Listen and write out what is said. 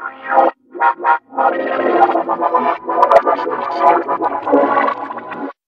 Thank you.